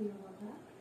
you love that?